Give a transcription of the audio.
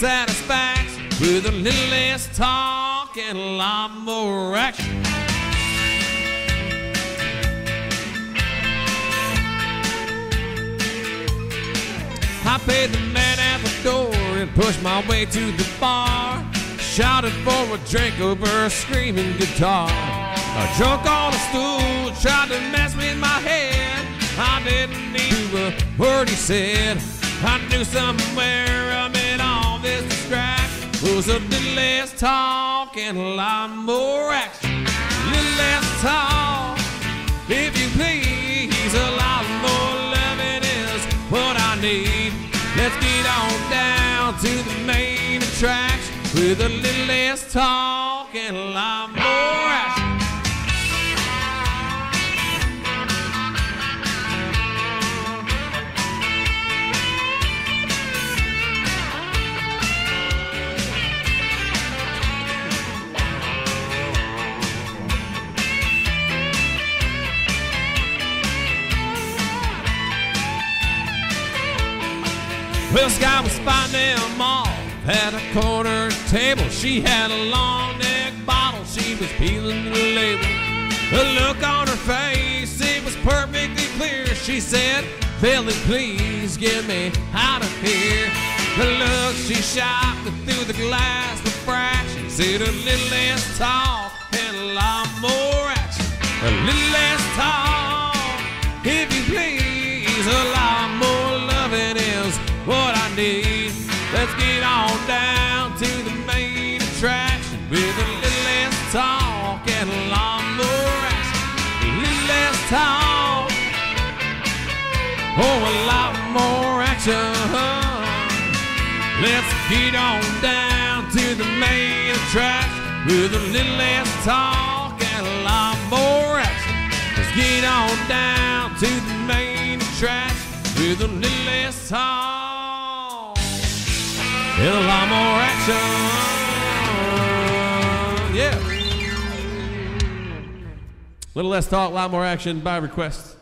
satisfaction with a little less talk and a lot more action. I paid the man at the door and pushed my way to the bar. Shouted for a drink over a screaming guitar. A drunk on a stool tried to mess with my head. I didn't need a word he said. I knew somewhere was a little less talk and a lot more action. A little less talk, if you please, a lot more loving is what I need. Let's get on down to the main attraction with a little less talk and a lot more Well, Sky was spotting them all at a corner table. She had a long neck bottle, she was peeling the label. The look on her face, it was perfectly clear. She said, Billy, please get me out of here. The look she shot through the glass of fraction said a little less talk and a lot more action. A little less talk, if you please, Let's get on down to the main attraction with a little less talk and a lot more action. A little less talk, oh, a lot more action. Let's get on down to the main attraction with a little less talk and a lot more action. Let's get on down to the main attraction with a little less talk and a lot more action. Yeah. Little less talk, a lot more action by request.